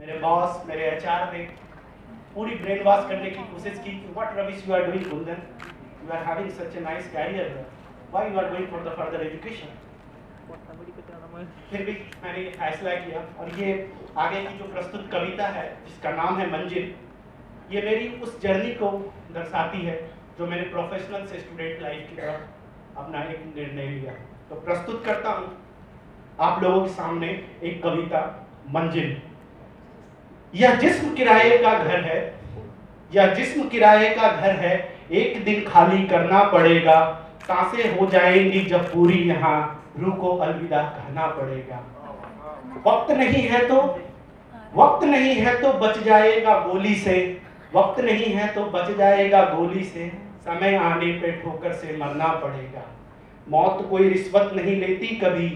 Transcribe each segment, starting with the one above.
मेरे बॉस मेरे एचआर ने पूरी ब्रेन वॉश करने की कोशिश की कि what rubbish you are doing Kundan you are having such a nice career why you are going for the further education फिर भी मैंने फैसला किया और ये आगे की जो प्रस्तुत कविता है, जिसका नाम है मंजिल, ये मेरी उस जर्नी को दर्शाती है जो मैंने प्रोफेशनल से स्टूडेंट लाइफ की तरफ़ अपना एक निर्णय लिया। तो प्रस्तुत करता हूँ आप लोगों के सामने एक कविता, मंजिल। यह जिस्म किराए का घर है यह जिस्म किराए का घर है, एक दिन खाली करना पड़ेगा। साँसें हो जाएँगी जब पूरी यहाँ। रूह को अलविदा कहना पड़ेगा। वक्त नहीं है तो वक्त नहीं है तो बच जाएगा गोली से। वक्त नहीं है तो बच जाएगा गोली से। समय आने पे ठोकर से मरना पड़ेगा। मौत कोई रिश्वत नहीं लेती कभी।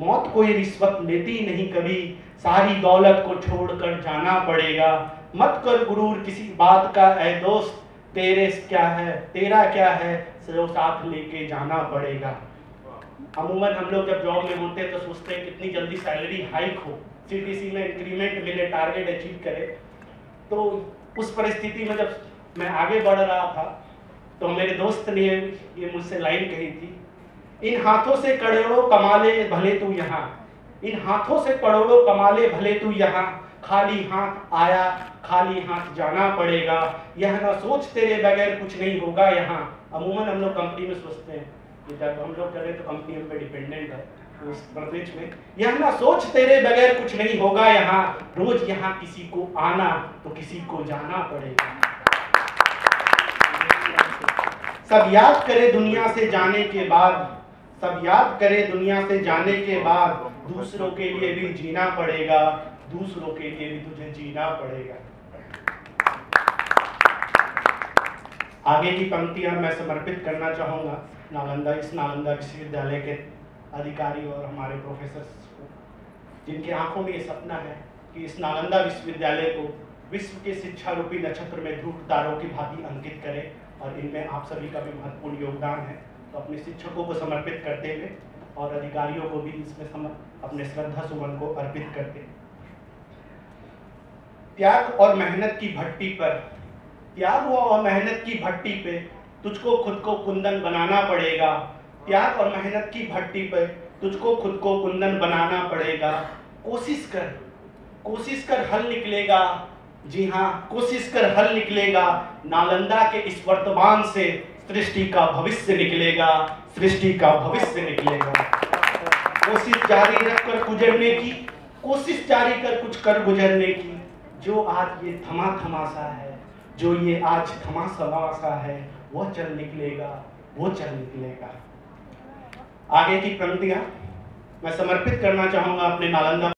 मौत कोई रिश्वत लेती नहीं कभी। सारी दौलत को छोड़कर जाना पड़ेगा। मत कर गुरूर किसी बात का, ऐ दोस्त, तेरे क्या है? तेरा क्या है? जो साथ लेके जाना पड़ेगा। अमूमन हम लोग जब जॉब में होते हैं तो सोचते हैं कितनी जल्दी सैलरी हाइक हो। सीटीसी में इंक्रीमेंट मिले टारगेट अचीव करे। तो उस परिस्थिति में जब मैं आगे बढ़ रहा था तो मेरे दोस्त ने ये मुझसे लाइन कही थी इन हाथों से करोड़ों कमाले भले तू यहाँ। इन हाथों से करोड़ों कमाले भले तू यहाँ। खाली हाथ आया, खाली हाथ जाना पड़ेगा। यह ना सोच तेरे बगैर कुछ नहीं होगा यहाँ। अमूमन हम लोग कंपनी में सोचते हैं कि जब हम लोग करें तो कंपनी हम पे डिपेंडेंट है तो उस ब्रदेज में, यह ना सोच तेरे बगैर कुछ नहीं होगा यहाँ। रोज यहाँ किसी को आना तो किसी को जाना पड़ेगा। सब याद करे दुनिया से जाने के बाद। सब याद करे दुनिया से जाने के बाद, दूसरों के लिए भी जीना पड़ेगा, दूसरों के लिए भी तुझे जीना पड़ेगा। आगे की पंक्तियाँ मैं समर्पित करना चाहूँगा। नालंदा, इस नालंदा विश्वविद्यालय के अधिकारी और हमारे प्रोफेसर को, जिनके आँखों में ये सपना है कि इस नालंदा विश्वविद्यालय को विश्व के शिक्षा रूपी नक्षत्र में ध्रुव तारों की भांति अंकित करें और इनमें आप सभी का भी महत्वपूर्ण योगदान है। तो अपने शिक्षकों को समर्पित करते हुए और अधिकारियों को भी इसमें सम, अपने श्रद्धा सुमन को अर्पित करते हैं। त्याग और मेहनत की भट्टी पर त्याग और मेहनत की भट्टी पे तुझको खुद को कुंदन बनाना पड़ेगा। त्याग और मेहनत की भट्टी पे तुझको खुद को कुंदन बनाना पड़ेगा। कोशिश कर कोशिश कर हल निकलेगा। जी हाँ कोशिश कर हल निकलेगा। नालंदा के इस वर्तमान से सृष्टि का भविष्य निकलेगा, सृष्टि का भविष्य निकलेगा। कोशिश जारी रखकर गुजरने की, कोशिश जारी कर कुछ कर गुजरने की। जो आज ये थमा थमासा है, जो ये आज थमा समासा है, वो चल निकलेगा, वो चल निकलेगा। आगे की पंक्तियाँ मैं समर्पित करना चाहूँगा अपने नालंदा